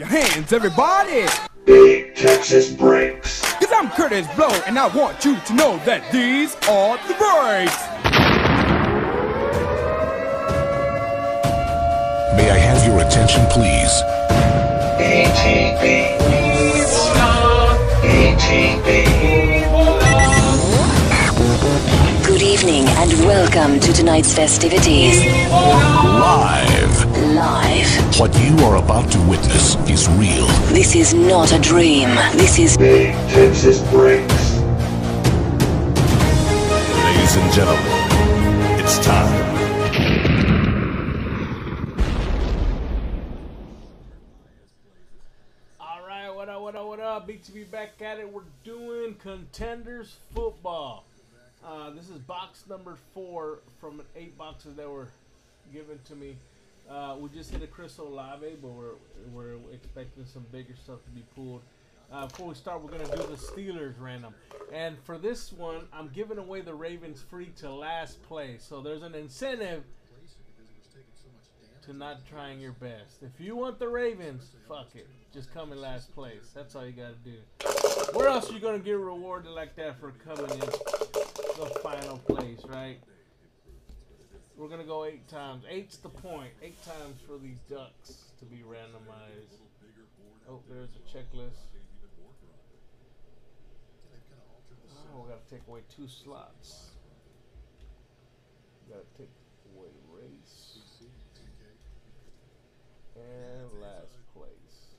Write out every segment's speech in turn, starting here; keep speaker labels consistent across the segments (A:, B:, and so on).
A: your hands, everybody.
B: Big Texas breaks.
A: Cause I'm Kurtis Blow, and I want you to know that these are the breaks.
C: May I have your attention, please?
B: ATB. ATB.
D: Good evening and welcome to tonight's festivities.
C: Live.
D: Live.
C: What you are about to witness is real.
D: This is not a dream. This is
B: Big Texas breaks.
C: Ladies and gentlemen, it's time.
E: All right, what up, what up, what up? BTB back at it. We're doing contenders football. Uh, this is box number four from an eight boxes that were given to me. Uh, we just hit a Chris Olave, but we're we're expecting some bigger stuff to be pulled. Uh, before we start, we're gonna do the Steelers random, and for this one, I'm giving away the Ravens free to last place. So there's an incentive to not trying your best. If you want the Ravens, fuck it. Just come in last place. That's all you gotta do. Where else are you gonna get rewarded like that for coming in the final place, right? We're gonna go eight times. Eight's the point. Eight times for these ducks to be randomized. Oh, there's a checklist. Oh, we gotta take away two slots. We Gotta take away race. And last place.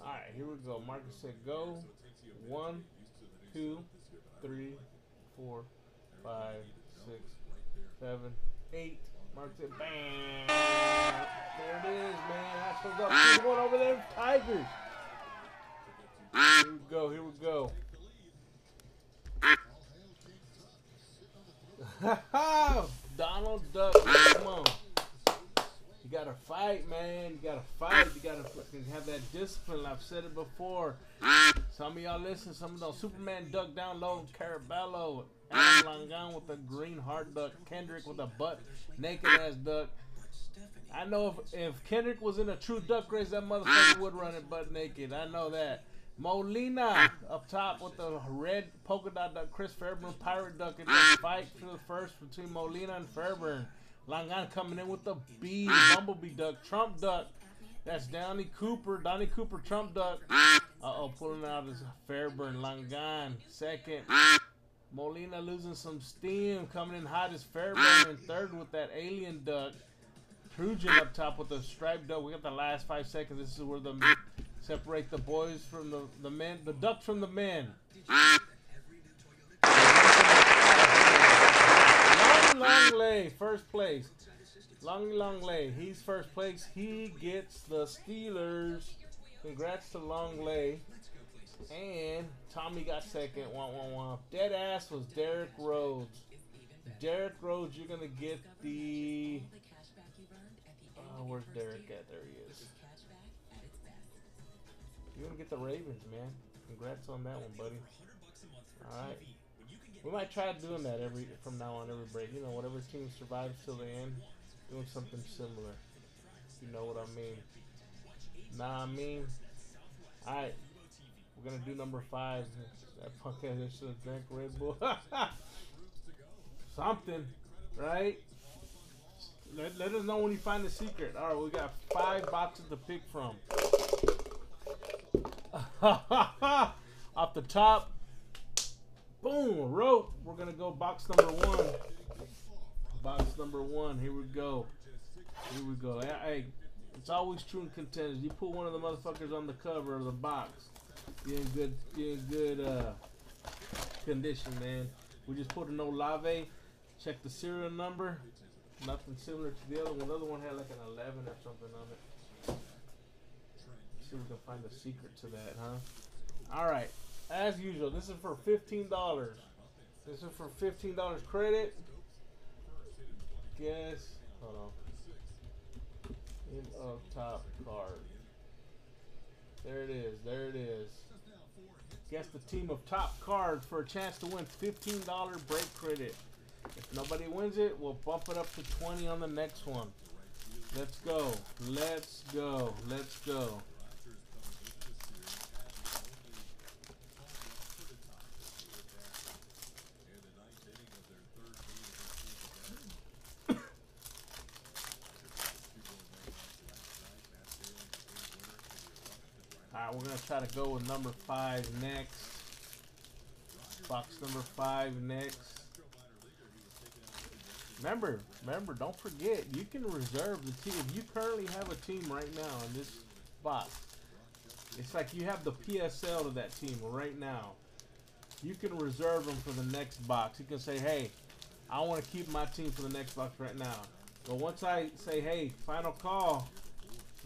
E: Alright, here we go. Marcus said go. One, two, three, four, five, six, seven, eight. Mark said bam. There it is, man. That's what's up. Who's going over there? Tigers. Here we go. Here we go. Donald Duck, come on. You gotta fight, man. You gotta fight. You gotta have that discipline. I've said it before. Some of y'all listen. Some of those Superman duck down low, Carabello, Adam Langan with the green heart duck, Kendrick with a butt naked ass duck. I know if, if Kendrick was in a true duck race, that motherfucker would run it butt naked. I know that. Molina up top with the red polka dot duck, Chris Fairburn pirate duck in the fight for the first between Molina and Fairburn. Langan coming in with the bee, bumblebee duck, Trump duck. That's Donnie Cooper, Donnie Cooper, Trump duck. Uh oh, pulling out his Fairburn, Langan second. Molina losing some steam, coming in hot as Fairburn in third with that alien duck. Trujan up top with the striped duck. We got the last five seconds. This is where the separate the boys from the, the men, the ducks from the men. Long Long Lay, first place. Long Long Lay, he's first place. He gets the Steelers. Congrats to Long Lay. And Tommy got second. Wah, wah, wah. Dead ass was Derek Rhodes. Derek Rhodes, you're gonna get the. Oh, where's Derek at? There he is. You're gonna get the Ravens, man. Congrats on that one, buddy. All right. We might try doing that every from now on every break. You know, whatever team survives till the end, doing something similar. You know what I mean? Nah, I mean. All right. We're gonna do number five. That ass should have drank Red Bull. Something, right? Let, let us know when you find the secret. All right, we got five boxes to pick from. Off the top, boom, rope. We're gonna go box number one. Box number one. Here we go. Here we go. Hey, it's always true in contenders. You put one of the motherfuckers on the cover of the box. You're in good, you're in good uh, condition, man. We just put an Olave. Check the serial number. Nothing similar to the other one. The other one had like an 11 or something on it. See if we can find the secret to that, huh? All right. As usual, this is for $15. This is for $15 credit. Guess. Hold on. In up top card. There it is. There it is. Guess the team of top cards for a chance to win $15 break credit. If nobody wins it, we'll bump it up to 20 on the next one. Let's go. Let's go. Let's go. Try to go with number five next. Box number five next. Remember, remember, don't forget, you can reserve the team. If you currently have a team right now in this box, it's like you have the PSL to that team right now. You can reserve them for the next box. You can say, hey, I want to keep my team for the next box right now. But once I say, hey, final call,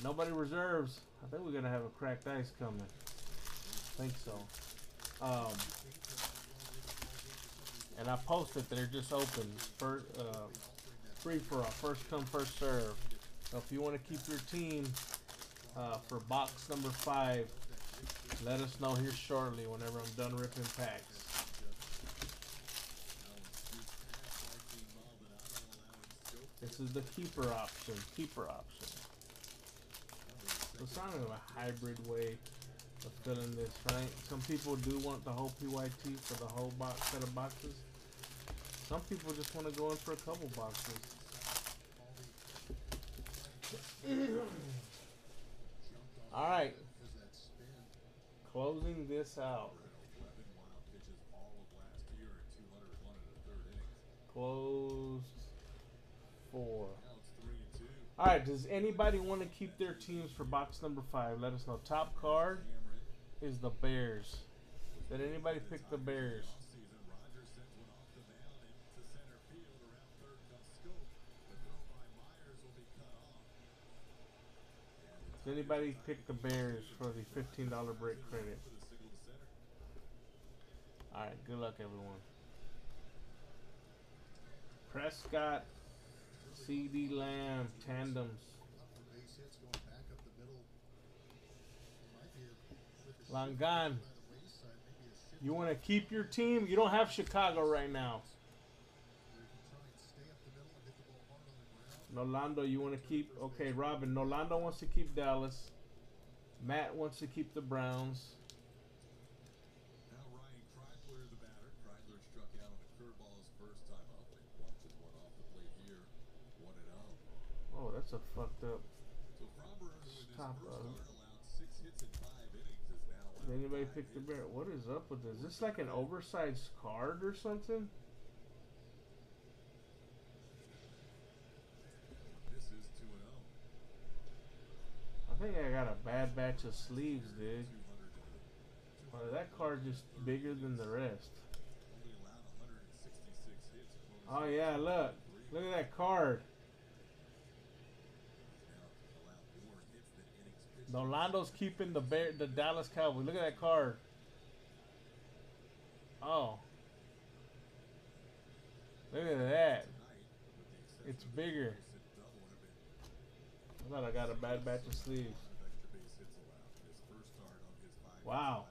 E: nobody reserves, I think we're going to have a cracked ice coming. I think so. Um, and I posted they're just open uh, free for all, first come first serve. So if you want to keep your team uh, for box number five, let us know here shortly whenever I'm done ripping packs. This is the keeper option. Keeper option. It's kind of a hybrid way of filling this, right? Some people do want the whole PYT for the whole box set of boxes. Some people just want to go in for a couple boxes. All right. Closing this out. Closed four. All right. Does anybody want to keep their teams for box number five? Let us know. Top card is the Bears. Did anybody pick the Bears? Does anybody pick the Bears for the $15 break credit? Alright, good luck everyone. Prescott, CeeDee Lamb, tandems. Langan, you want to keep your team? You don't have Chicago right now. Nolando, you want to keep? Okay, Robin. Nolando wants to keep Dallas. Matt wants to keep the Browns.
F: Now Ryan Kreidler, the batter. Kreidler struck out on a curveball his first time up and watches one off the plate here. One and oh.
E: That's a fucked up.
F: So Framber, who in
E: Stop,
F: six hits in five innings, is now
E: Did anybody pick the bear? What is up with this? Is this like an oversized card or something?
F: This is two and oh.
E: I think I got a bad batch of sleeves, dude. Well, that card just bigger than the rest.
F: Only allowed 166 hits. Closed
E: Oh yeah, look. Look at that card.
F: now allowed more hits pitched.
E: Nolando's keeping the bear, the Dallas Cowboys. Look at that card. Oh. Look at that. It's bigger. I thought I got a bad batch of sleeves. Wow.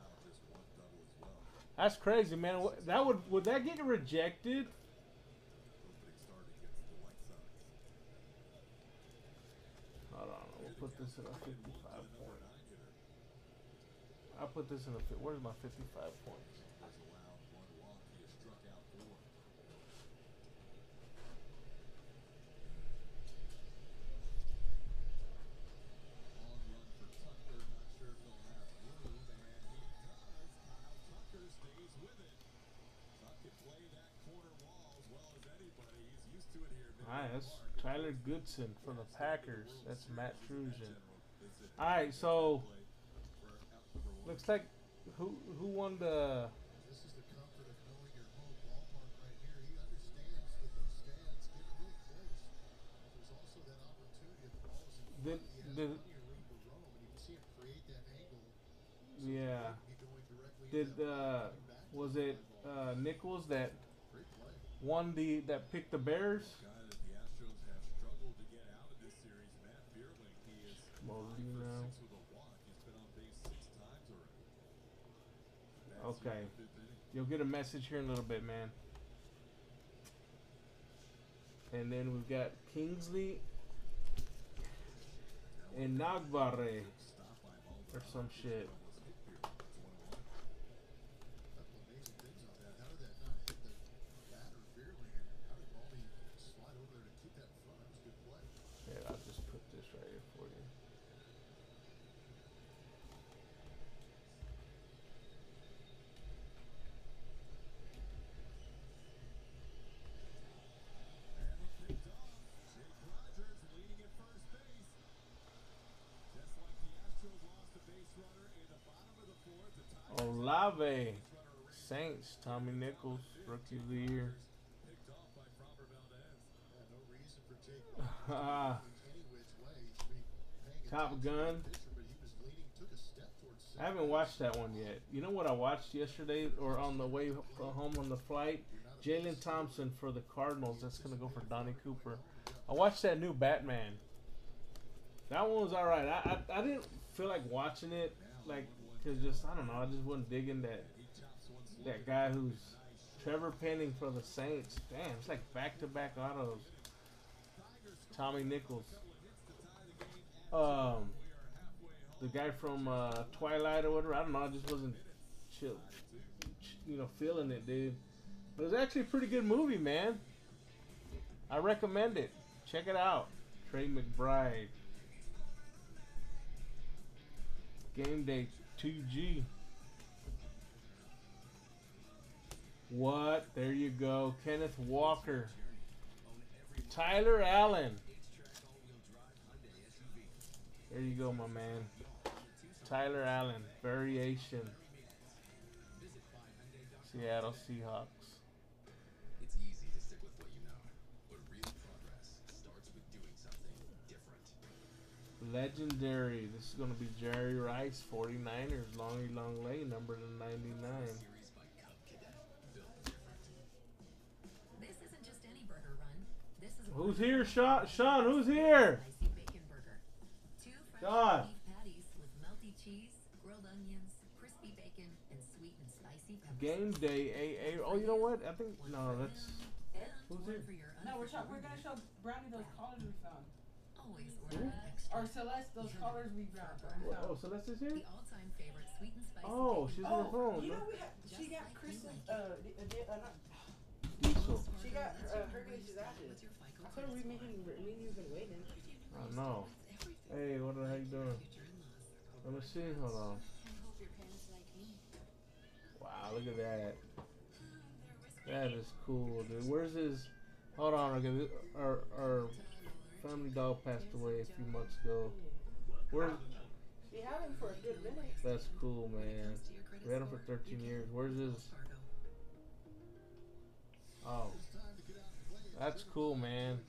E: That's crazy, man. That would would that get rejected?
F: Opening start against the White Sox.
E: Hold on, we'll put this in a 55 point. I'll put this in a. Where's my 55 points? Tyler Goodson for the Packers. That's Matt Trujan. All right, so looks like who who won the
F: the the
E: yeah did uh was it uh Nichols that won the that picked the Bears?
F: Guy that the Astros have struggled to get out of this series, Matt Vierling. He is
E: Molina.
F: six with a walk. He's been on base six times already. That's
E: Okay. You'll get a message here in a little bit, man. And then we've got Kingsley Enagbare or some shit. Here, I'll just put this right here for you. Olave, Saints, Tommy Nichols, rookie of the year. Top Gun. I haven't watched that one yet. You know what I watched yesterday or on the way home on the flight? Jalen Thompson for the Cardinals. That's gonna go for Donnie Cooper. I watched that new Batman. That one was all right. I, I I didn't feel like watching it, like, cause just I don't know. I just wasn't digging that that guy who's Trevor Penning for the Saints. Damn, it's like back to back autos. Tommy Nichols. Um, the guy from uh, Twilight or whatever. I don't know. I just wasn't chill, you know, feeling it, dude. But it was actually a pretty good movie, man. I recommend it. Check it out. Trey McBride. Game Day 2G. What? There you go. Kenneth Walker. Tyler Allen. There you go, my man. Tyler Allen. Variation. Seattle Seahawks. Legendary. This is going to be Jerry Rice, 49ers. Longy Long Lay, number to 99.
G: Series by Cub Cadet, built different.
H: This isn't just any burger run. This is a
E: Who's here, Sean? Sean, who's here?
H: spicy bacon burger. Two fresh
E: God.
H: patties with melty cheese, grilled onions, crispy bacon, and sweet and spicy peppers.
E: Game Day AA. Oh, you know what? I think, no, that's. Who's here?
I: No, we're, we're gonna show Brownie those collars we found.
H: Always order an extra.
I: Or Celeste, those colors we grabbed. we
E: Oh,
I: found.
E: Celeste is here?
H: The all-time favorite sweet and spicy
E: Oh, she's on
I: Oh,
E: her phone.
I: you know we have. She got Chris. Uh, di- uh, di- uh, not,
E: Diesel.
I: she got uh, Hercules' ashes.
H: with your FICO
I: I thought we
H: credit
I: making. We you've been waiting.
E: I know. Hey, what the heck you doing? Let me see. Hold on. Wow, look at that. That is cool, dude. Where's his? Hold on, okay. th- Our our family dog passed away a few months ago. Where's?
I: She had him for a good minute.
E: That's cool, man. We had him for 13 years. Where's his? Oh, that's cool, man.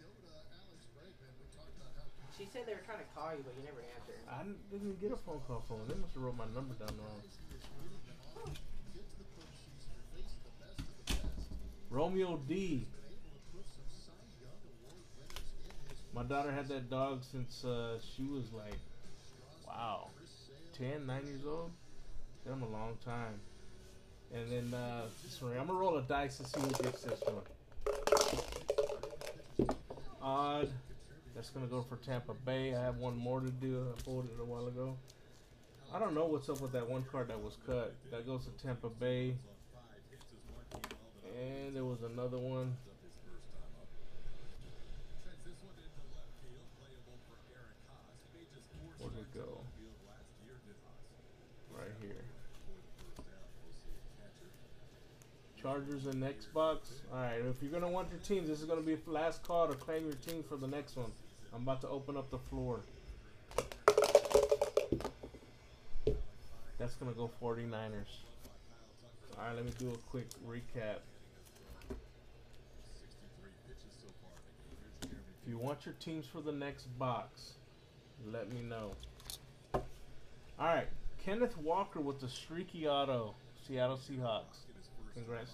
I: She said they were trying to call you, but you never answered.
E: I didn't, get a phone call from him. They must have wrote my number down wrong. Romeo D. My daughter had that dog since uh, she was like, wow, 10, 9 years old. Them a long time. And then uh, one, I'm gonna roll a dice to see who gets this one. Odd. That's gonna go for Tampa Bay. I have one more to do. I pulled it a while ago. I don't know what's up with that one card that was cut. That goes to Tampa Bay. And there was another one. Where'd it go? Right here. Chargers and Xbox. Alright, if you're gonna want your teams, this is gonna be the last call to claim your team for the next one. I'm about to open up the floor. That's gonna go 49ers. Alright, let me do a quick recap. If you want your teams for the next box, let me know. Alright, Kenneth Walker with the streaky auto, Seattle Seahawks. Congrats,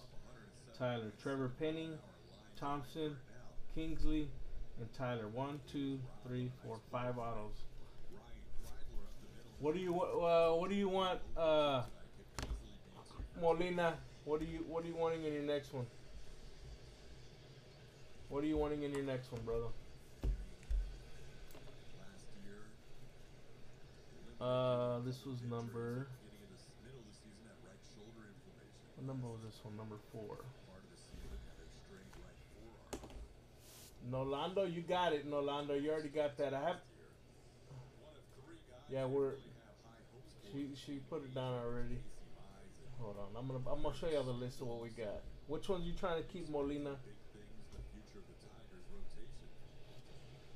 E: Tyler. Trevor Penning, Thompson, Kingsley, and Tyler. One, two, three, four, five autos. What do you uh, What do you want, uh, Molina? What do you What are you wanting in your next one? What are you wanting in your next one, brother? Uh, this was number.
F: Beginning of the s- middle of the season had right shoulder inflammation.
E: What number was this one? Number four. Nolando, you got it. Nolando, you already got that. I have. Yeah, we're. She she put it down already. Hold on, I'm gonna I'm gonna show y'all the list of what we got. Which ones you trying to keep, Molina?
F: big things, the future of the Tigers rotation.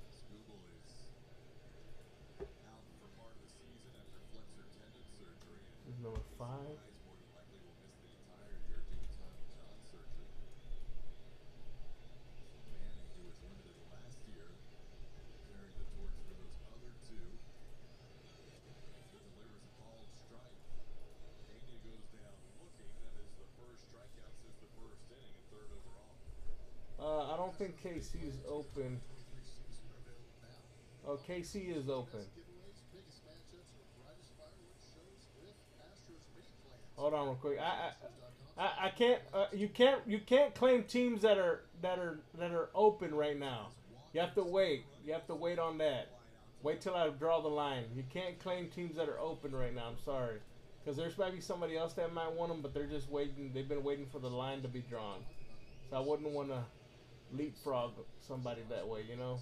F: Skubal is out for part of the season after flexor tendon surgery, and
E: This is number five.
F: Mize more than likely will miss the entire year due to Tommy John surgery. Manning, who was limited last year, carrying the torch for those other two. He delivers a called strike. Pena goes down looking. That is the first strikeout since the first inning and third overall.
E: Uh, I don't think KC is open. Oh, KC is open. Hold on, real quick. I I, I, can't. Uh, you can't. You can't claim teams that are that are that are open right now. You have to wait. You have to wait on that. Wait till I draw the line. You can't claim teams that are open right now. I'm sorry, because there's maybe somebody else that might want them, but they're just waiting. They've been waiting for the line to be drawn. So I wouldn't want to leapfrog somebody that way. You know.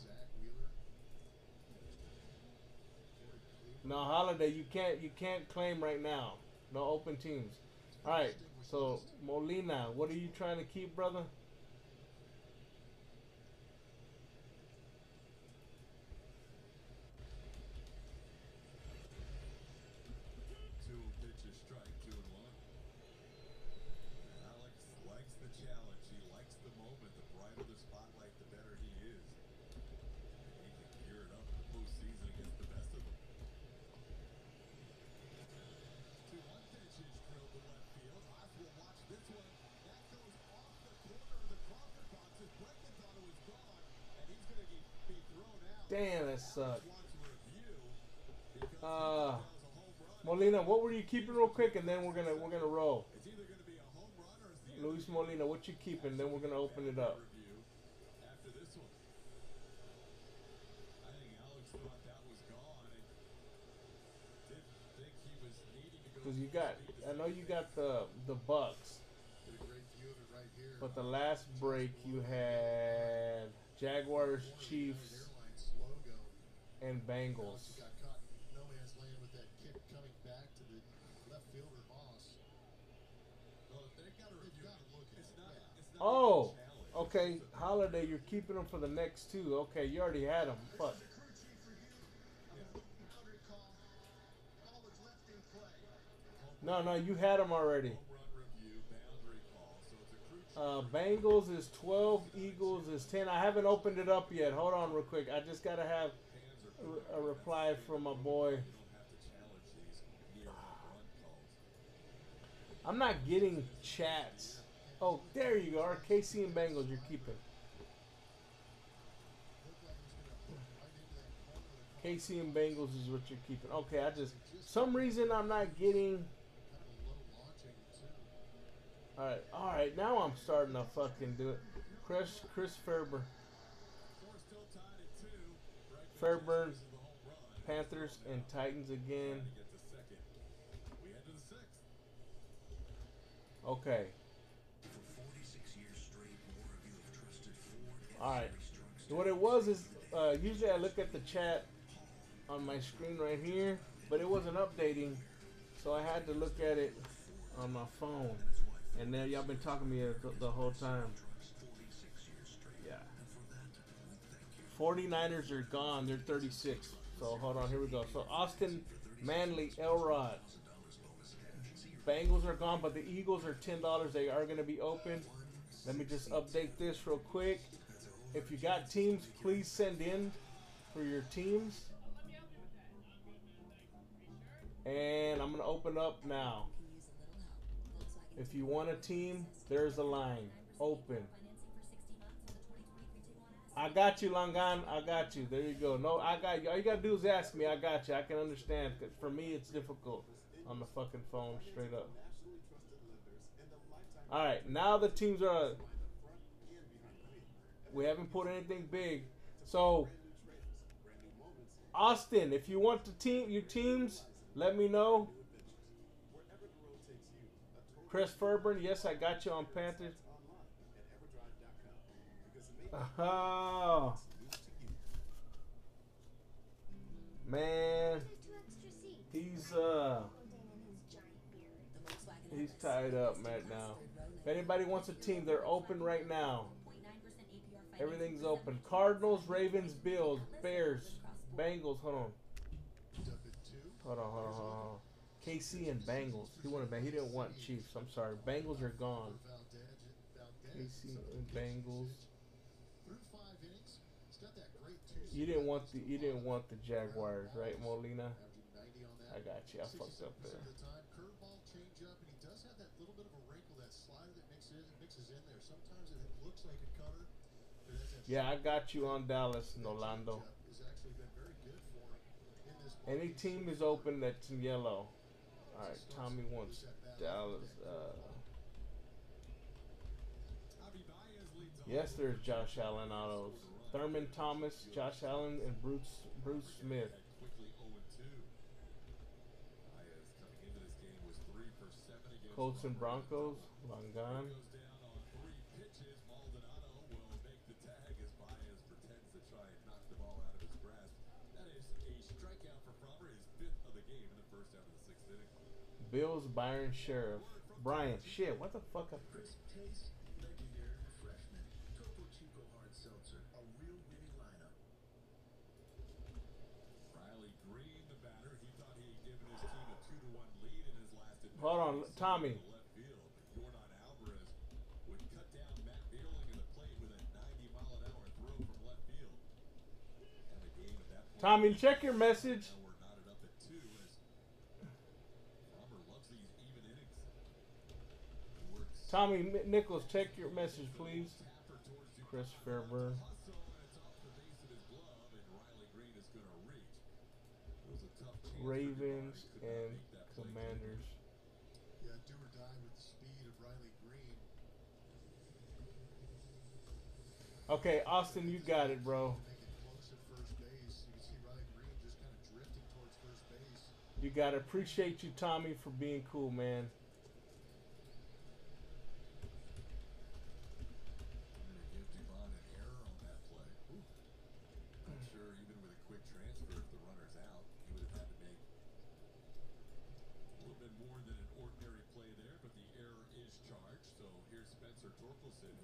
E: No holiday. You can't. You can't claim right now. No open teams. All right. So Molina, what are you trying to keep, brother?
F: Two pitches strike, two and one. Alex likes the challenge. He likes the moment. The brighter the spotlight, the better he is. He can gear it up for the postseason against the best of them. Two one pitches drilled to left field. Oswald watch this one. That goes off the corner of the Crawford box. As Bregman thought it was gone, and he's going to be thrown out. Because
E: Uh. Molina, what were you keeping real quick, and then we're gonna we're gonna roll. Luis Molina, what you keeping? Then we're gonna open it up. Cause you got, I know you got the the Bucks, but the last break you had Jaguars, Chiefs, and Bengals.
F: got caught in no man's land with that kick coming back to the left fielder Moss. Well, they've got to review. Look at it's not. It's not
E: Oh, okay. Holiday, you're keeping them for the next two. Okay, you already had them. Fuck. No, no, you had them already.
F: run review, boundary call. So it's a crew
E: Uh, Bengals is 12, Eagles is 10. I haven't opened it up yet. Hold on, real quick. I just gotta have a, reply from my boy. I'm not getting chats. Oh, there you are. KC and Bengals, you're keeping. KC and Bengals is what you're keeping. Okay, I just some reason I'm not getting. All right, all right. Now I'm starting to fucking do it. Chris Chris Fairburn,
F: Score still tied at two. Right
E: Fairburn. Panthers and Titans again. Okay. All right. What it was is uh, usually I look at the chat on my screen right here, but it wasn't updating, so I had to look at it on my phone. And then y'all been talking to me the whole time. 49ers are gone. They're 36. So hold on, here we go. So Austin, Manley, Elrod. Bengals are gone, but the Eagles are ten dollars. They are going to be open. Let me just update this real quick. If you got teams, please send in for your teams. And I'm going to open up now. If you want a team, there's a line. Open. I got you, Langan. I got you. There you go. No, I got you. All you got to do is ask me. I got you. I can understand. 'Cause for me, it's difficult on the fucking phone, straight up. All right, now the teams are. We haven't put anything big, so Austin, if you want the team, your teams, Let me know. Chris Fairburn, yes, I got you on Panthers. Oh, man, he's uh, he's tied up right now. If anybody wants a team, they're open right now. Everything's open. Cardinals, Ravens, Bills, Bears, Bengals. Hold on. Hold on, hold on, hold on. KC and Bengals. He wanted, he didn't want Chiefs. I'm sorry. Bengals are gone. KC and Bengals. You didn't want the you didn't want the Jaguars, right, Molina? I got you. I fucked up there.
F: Curveball changeup, and he does have that little bit of a wrinkle, that slider that mixes in there. Sometimes it looks like a cutter,
E: Yeah, I got you on Dallas, Nolando. Any team is open that's in yellow. All right, Tommy wants Dallas. Uh, yes, there's Josh Allen autos. Thurman Thomas, Josh Allen, and Bruce Bruce Smith.
F: quickly 0 2. Baez coming into this game was 3 for 7 against Frommer
E: on, Tommy. Tommy, check your message. Tommy Nichols, check your message, please. Chris Fairburn.
F: hustle, and it's off the base of his glove, and Riley Greene is going to reach. It was a tough chance for
E: Ravens
F: Devine, could not
E: and
F: make that play.
E: Commanders.
F: Yeah, do or die with the speed of Riley Greene.
E: Okay, Austin, you got it, bro.
F: You
E: got to appreciate you, Tommy, for being cool, man.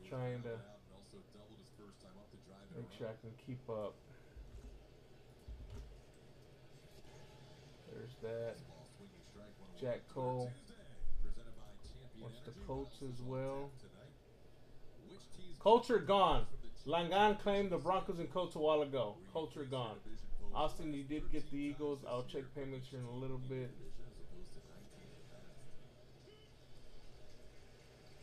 E: Trying to
F: out and doubled his first time up to drive it
E: Make sure I can keep up. There's that.
F: Ball swinging strike, one and
E: Jack. Cole
F: presented by Champion
E: wants the. Colts as well.
F: tap tonight. Which team's
E: Colts are gone. Langan claimed the Broncos and Colts a while ago. Culture gone. Austin, you did get the Eagles. I'll check payments here in a little bit.
F: as opposed to 19 in the past.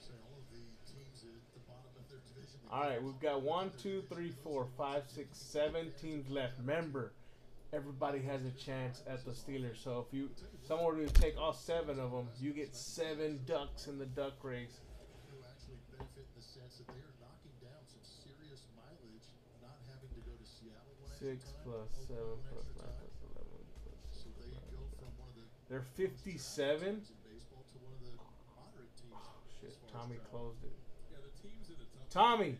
F: Say all of the teams at the bottom of their division.
E: All right, we've got one, two, three, four, five, six, seven teams left. Remember, everybody has a chance at the Steelers. So if you someone were to take all seven of them, you get seven ducks in the duck race.
F: who actually benefit in the sense that they are knocking down some serious mileage, not having to go to Seattle one
E: Six plus seven
F: one
E: nine plus eleven plus
F: So they
E: plus
F: go from one of the
E: They're fifty-seven.
F: baseball to one of the moderate teams.
E: Oh shit!
F: as far as
E: Tommy closed it. Tommy!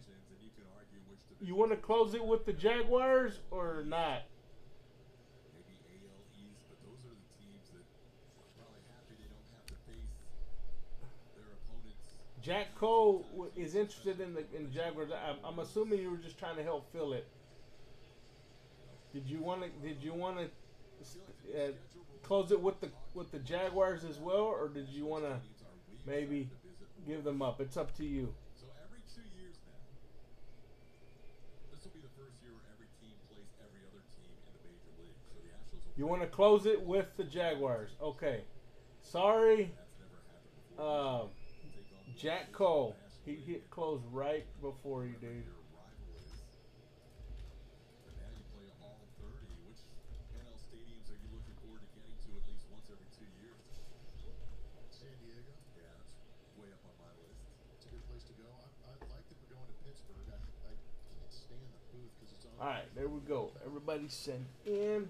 F: you
E: want to close it with the Jaguars or not? Jack Cole is interested in the in Jaguars. I'm, I'm assuming you were just trying to help fill it. Did you want to? Did you want to uh, close it with the with the Jaguars as well, or did you want to maybe give them up? It's up to you.
F: So every two years now, this will be the first year where every team plays every other team in the major league. So the Astros will
E: You want to close it with the Jaguars? Okay. Sorry, uh, Jack Cole. He hit close right before you, dude.
F: Your rival is. But now you play all 30. Which NL stadiums are you looking forward to getting to at least once every two years? San Diego. Yeah, that's way up on my list. It's a good place to go. I, I like that we're going to Pittsburgh. I, I can't stand the booth because it's on.
E: All right, there we go. Everybody send in.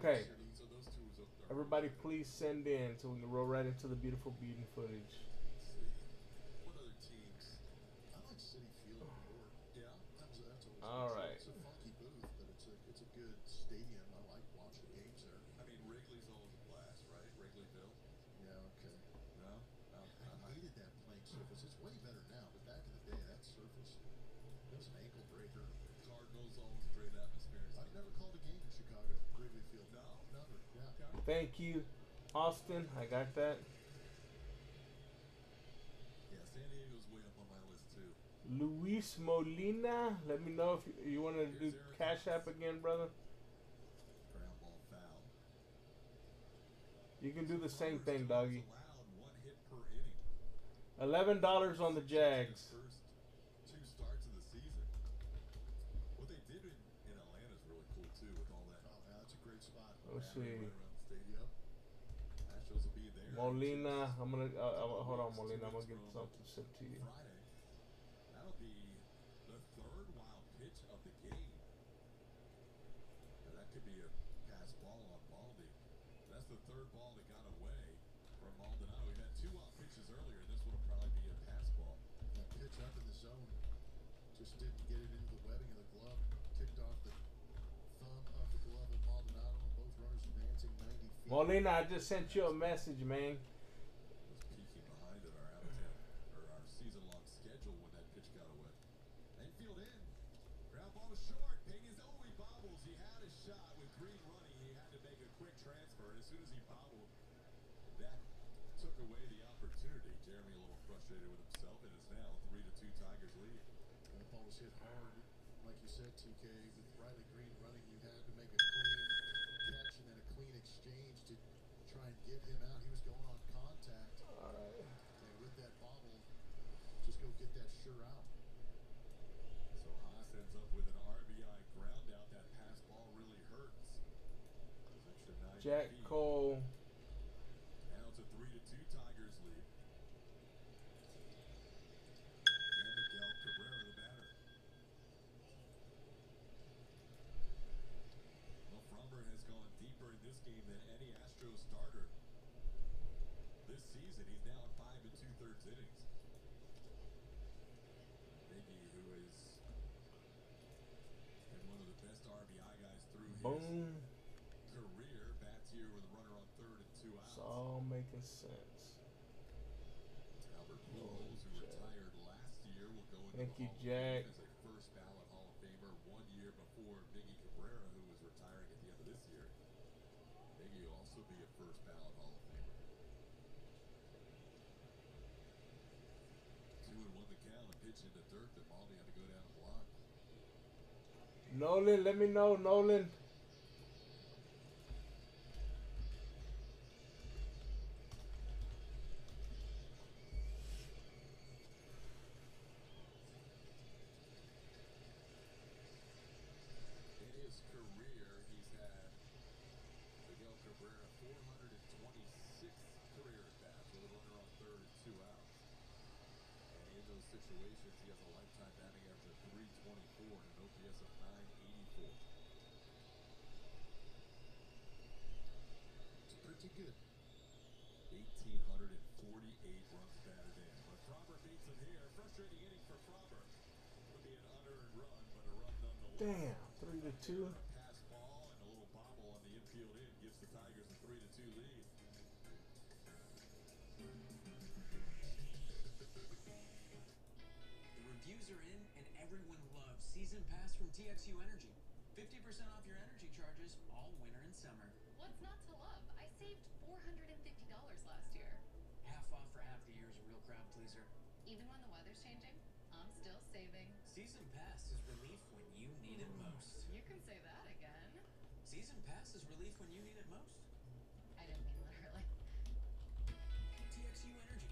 F: there.
E: Everybody, please send in so we can roll right into the beautiful beating footage.
F: Let's see. What other teams?
J: I like Citi Field in New York.
F: Yeah.
J: That's, that's always
E: All
J: it's,
E: right.
J: It's a funky booth, but it's a it's a good stadium. I like watching games there.
F: I mean, Wrigley's always a blast, right? Wrigleyville.
J: Yeah, okay.
F: No. Um,
J: I
F: I-
J: hated that playing surface. It's way better now, but back in the day, that surface it was an ankle breaker.
F: Cardinals always a great atmosphere.
J: I've never called a game in Chicago, Wrigley Field.
F: No.
J: never. Yeah.
E: Thank you, Austin. I got that.
F: Yeah, San Diego's way up on my list too.
E: Luis Molina. Let me know if you, you want to do Cash App again, brother.
F: Ground ball foul.
E: You can do the same thing, doggy.
F: Allowed one hit per inning.
E: Eleven dollars on the Jags.
F: Two starts of the season. What they did in, in Atlanta is really cool too, with all that.
J: Oh, that's a great spot.
E: Let's see.
F: right around the stadium. Astros will be there.
E: Molina. I'm gonna uh, uh, hold on, Molina. I'm gonna get something to you.
F: Friday. That'll be the third wild pitch of the game. Now that could be a pass ball on Baldy. That's the third ball that got away from Maldonado. We've had two wild pitches earlier. This one will probably be a pass ball.
J: That pitch up in the zone just didn't get it into the webbing of the glove. Kicked off the thumb of the glove of Maldonado, and both runners advancing 90 feet.
E: Molina, I just sent you a message, man.
F: was peeking behind at our habitat or our season-long schedule when that pitch got away. Infield in. Ground ball to short. Ping is oh he bobbles. He had a shot with Greene running. He had to make a quick transfer, and as soon as he bobbled, that took away the opportunity. Jeremy a little frustrated with himself. It is now three I just sent lead.
J: That ball was hit hard. Like you said, TK, with Riley Greene running, you had to make a clean catch and then a clean exchange to try and get him out. He was going on contact.
E: All right.
J: And with that bobble, just go get that sure out.
F: So Haase ends up with an RBI ground out. That pass ball really hurts. Those extra nine
E: Jack
F: feet.
E: Cole.
F: Now it's a three to two Tigers lead. And Miguel Cabrera, the batter. Well, Framber has gone deeper in this game than any Astros starter this season. He's now at five and two thirds innings. Miggy, who is been one of the best RBI guys through his
E: Boom.
F: career, bats here with a runner on third and two outs.
E: It's all making sense.
F: Albert Pujols, who retired last year, will go into
E: Thank
F: the
E: you,
F: Hall
E: Jack.
F: As a first ballot Hall of Famer one year before Miggy Cabrera, who was retiring at the end of this year. Be a first ballot Hall of Famer. Two and one the count, a pitch into Baldy had to go down and block.
E: Nolan, let me know, Nolan.
F: 124 and an OPS of 984.
J: It's pretty good.
F: 1,848 runs batted in. But beats here. Frustrating inning for Would be an unearned run, but a run nonetheless.
E: Damn, 3 to 2.
F: Pass ball and a little bobble on the infield in gives the Tigers a 3 to 2 lead.
K: The reviews are in, and everyone loves Season Pass from TXU Energy. 50% off your energy charges all winter and summer.
L: What's not to love? I saved $450 last year.
K: Half off for half the year is a real crowd pleaser.
L: Even when the weather's changing, I'm still saving.
K: Season Pass is relief when you need it most.
L: You can say that again.
K: Season Pass is relief when you need it most.
L: I didn't mean literally.
K: TXU Energy. Energy for everything.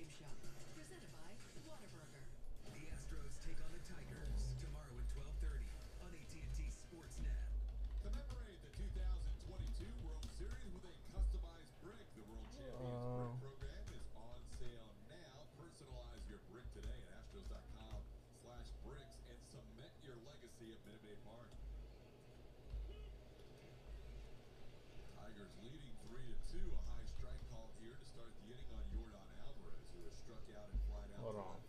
M: Game Shop, presented by Whataburger.
G: The Astros take on the Tigers tomorrow at 12:30 on AT&T Sportsnet.
F: Commemorate the 2022 World Series with a customized brick. The World Champions
E: oh.
F: Brick Program is on sale now. Personalize your brick today at Astros.com slash bricks and cement your legacy at Minute Maid Park. Tigers leading 3 to 2. A high strike call here to start the inning on Jordan
E: Hold on.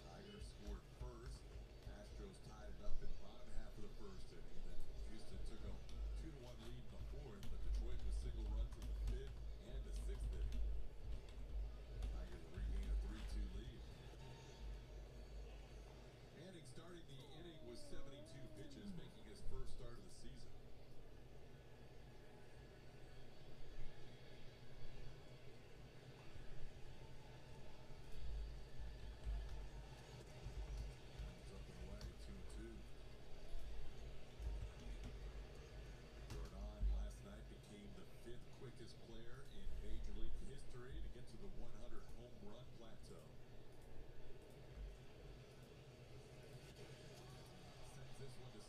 F: Tiger scored first. Astros tied it up in bottom half of the first inning. Then Houston took a two to one lead in the fourth, but Detroit was single run from the fifth and the sixth inning. Tigers regain a three two lead. Manning starting the inning with 72 pitches, making his first start of the season.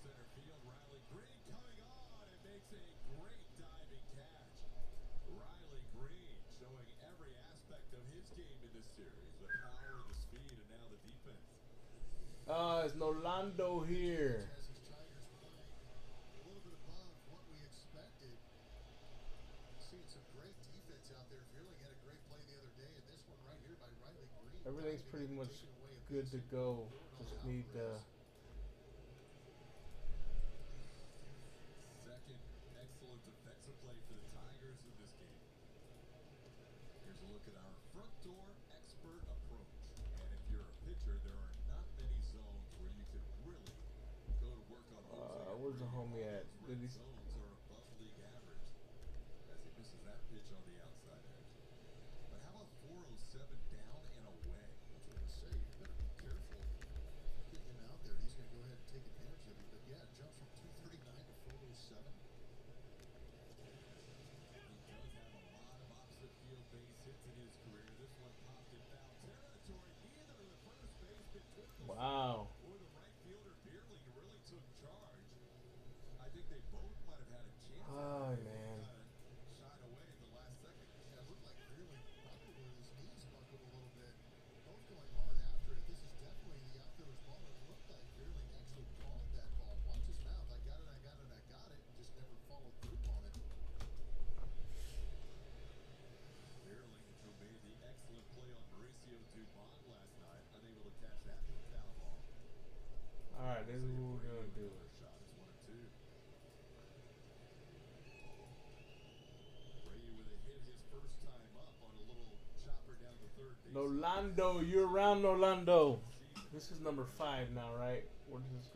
F: center field. Riley Greene coming on and makes a great diving catch. Riley Greene showing every aspect of his game in this series. The power, the speed, and now the defense.
E: Uh, it's Nolando here. Everything's pretty much good to go. Just need
F: to
E: homie at? Orlando, you're around Orlando. This is number five now, right? This